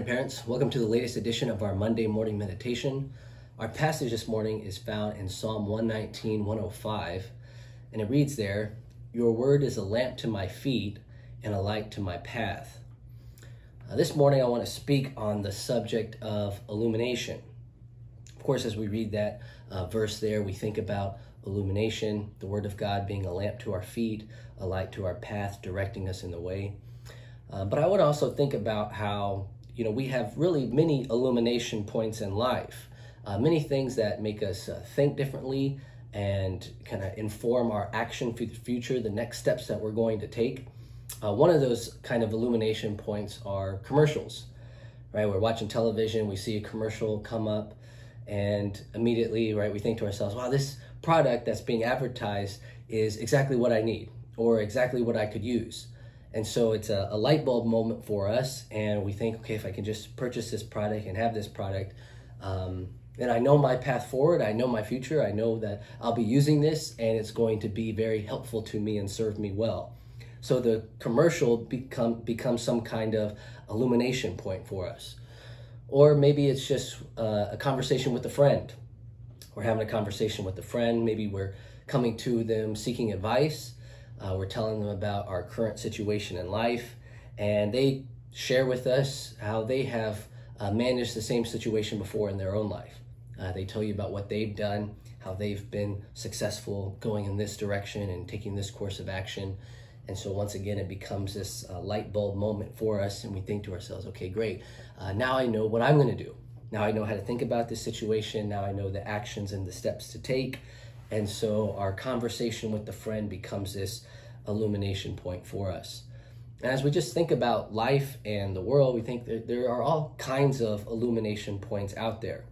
morning, parents. Welcome to the latest edition of our Monday morning meditation. Our passage this morning is found in Psalm 119, 105, and it reads there, Your word is a lamp to my feet and a light to my path. Uh, this morning, I want to speak on the subject of illumination. Of course, as we read that uh, verse there, we think about illumination, the word of God being a lamp to our feet, a light to our path, directing us in the way. Uh, but I would also think about how, you know, we have really many illumination points in life, uh, many things that make us uh, think differently and kind of inform our action for the future, the next steps that we're going to take. Uh, one of those kind of illumination points are commercials, right? We're watching television, we see a commercial come up, and immediately, right, we think to ourselves, wow, this product that's being advertised is exactly what I need or exactly what I could use. And so it's a, a, light bulb moment for us. And we think, okay, if I can just purchase this product and have this product, um, then I know my path forward. I know my future. I know that I'll be using this and it's going to be very helpful to me and serve me well. So the commercial become becomes some kind of illumination point for us. Or maybe it's just uh, a conversation with a friend. We're having a conversation with a friend. Maybe we're coming to them seeking advice uh, we're telling them about our current situation in life, and they share with us how they have uh, managed the same situation before in their own life. Uh, they tell you about what they've done, how they've been successful going in this direction and taking this course of action. And so, once again, it becomes this uh, light bulb moment for us, and we think to ourselves, okay, great, uh, now I know what I'm going to do. Now I know how to think about this situation. Now I know the actions and the steps to take. And so our conversation with the friend becomes this illumination point for us. As we just think about life and the world, we think that there are all kinds of illumination points out there.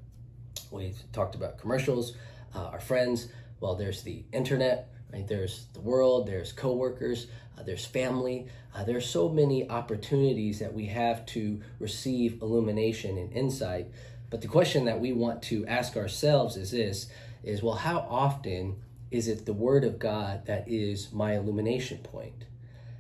We've talked about commercials, uh, our friends. Well, there's the internet, right? There's the world, there's coworkers, uh, there's family. Uh, are so many opportunities that we have to receive illumination and insight. But the question that we want to ask ourselves is this is well, how often is it the Word of God that is my illumination point?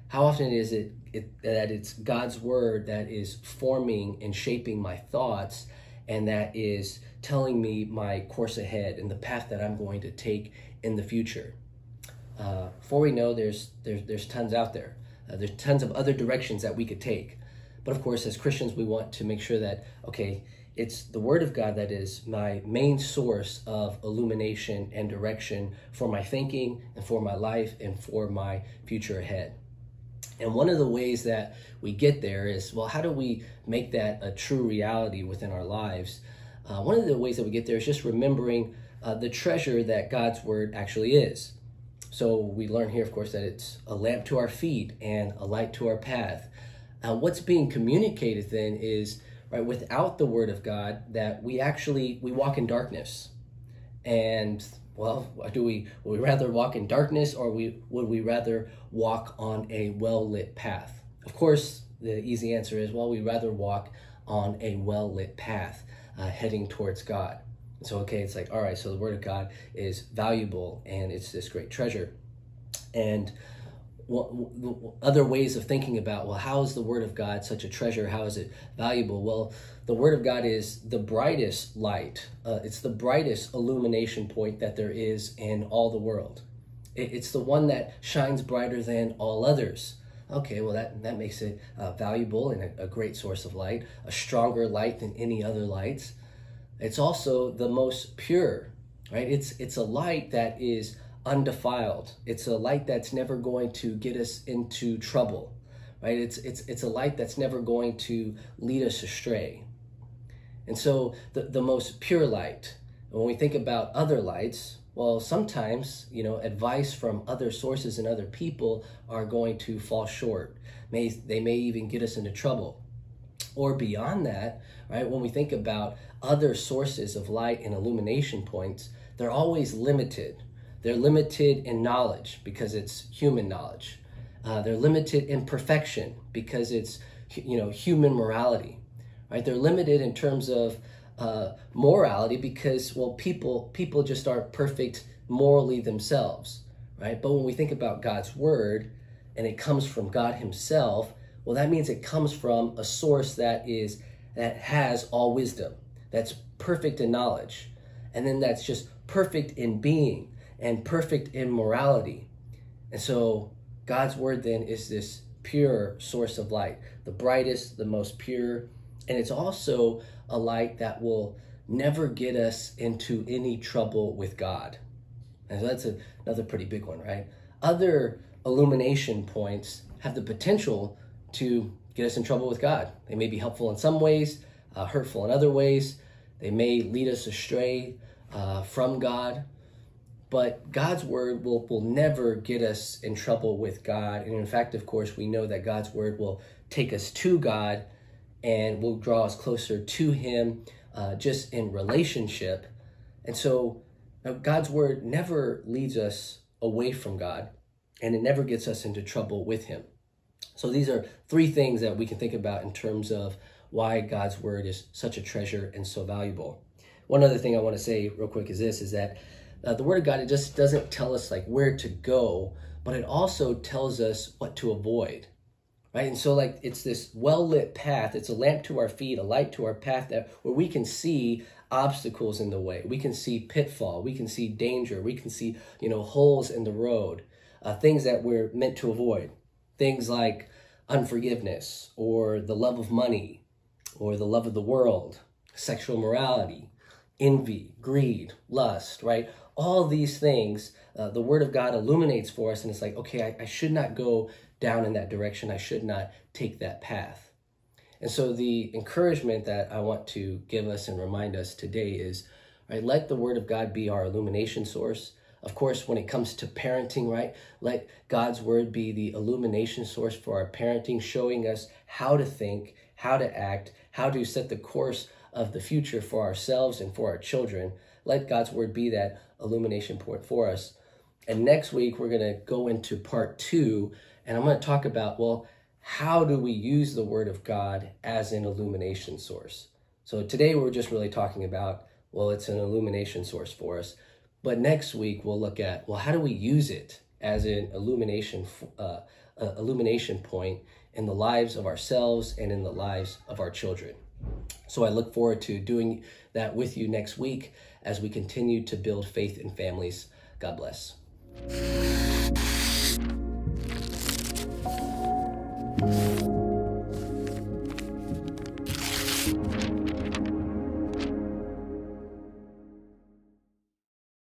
How often is it, it that it's God's Word that is forming and shaping my thoughts and that is telling me my course ahead and the path that I'm going to take in the future? Uh, before we know, there's, there's, there's tons out there. Uh, there's tons of other directions that we could take. But of course, as Christians, we want to make sure that, okay, it's the Word of God that is my main source of illumination and direction for my thinking and for my life and for my future ahead. And one of the ways that we get there is well, how do we make that a true reality within our lives? Uh, one of the ways that we get there is just remembering uh, the treasure that God's Word actually is. So we learn here, of course, that it's a lamp to our feet and a light to our path. Uh, what's being communicated then is right without the word of god that we actually we walk in darkness. And well do we would we rather walk in darkness or we would we rather walk on a well lit path? Of course the easy answer is well we rather walk on a well lit path uh, heading towards god. So okay it's like all right so the word of god is valuable and it's this great treasure. And other ways of thinking about well how is the word of god such a treasure? How is it valuable? Well the word of god is the brightest light. Uh, it's the brightest illumination point that there is in all the world. It, it's the one that shines brighter than all others. Okay well that that makes it uh, valuable and a, a great source of light a stronger light than any other lights. It's also the most pure right? It's it's a light that is undefiled. It's a light that's never going to get us into trouble, right? It's, it's, it's a light that's never going to lead us astray. And so the, the most pure light, when we think about other lights, well, sometimes, you know, advice from other sources and other people are going to fall short. May, they may even get us into trouble. Or beyond that, right, when we think about other sources of light and illumination points, they're always limited, they're limited in knowledge because it's human knowledge. Uh, they're limited in perfection because it's you know human morality, right? They're limited in terms of uh, morality because well people people just aren't perfect morally themselves, right? But when we think about God's word and it comes from God Himself, well that means it comes from a source that is that has all wisdom, that's perfect in knowledge, and then that's just perfect in being and perfect in morality. And so God's word then is this pure source of light, the brightest, the most pure, and it's also a light that will never get us into any trouble with God. And so that's a, another pretty big one, right? Other illumination points have the potential to get us in trouble with God. They may be helpful in some ways, uh, hurtful in other ways. They may lead us astray uh, from God. But God's word will, will never get us in trouble with God. And in fact, of course, we know that God's word will take us to God and will draw us closer to Him uh, just in relationship. And so uh, God's word never leads us away from God and it never gets us into trouble with Him. So these are three things that we can think about in terms of why God's word is such a treasure and so valuable. One other thing I want to say real quick is this is that uh, the word of God it just doesn't tell us like where to go, but it also tells us what to avoid. Right? And so like it's this well-lit path, it's a lamp to our feet, a light to our path that where we can see obstacles in the way. We can see pitfall, we can see danger, we can see, you know, holes in the road, uh, things that we're meant to avoid. Things like unforgiveness or the love of money or the love of the world, sexual morality, envy, greed, lust, right? All these things, uh, the Word of God illuminates for us, and it's like, okay, I, I should not go down in that direction. I should not take that path. And so the encouragement that I want to give us and remind us today is, right, let the Word of God be our illumination source. Of course, when it comes to parenting, right, let God's word be the illumination source for our parenting, showing us how to think, how to act, how to set the course of the future for ourselves and for our children. Let God's word be that illumination point for us. And next week, we're going to go into part two, and I'm going to talk about, well, how do we use the word of God as an illumination source? So today, we're just really talking about, well, it's an illumination source for us. But next week we'll look at well, how do we use it as an illumination uh, uh, illumination point in the lives of ourselves and in the lives of our children. So I look forward to doing that with you next week as we continue to build faith in families. God bless.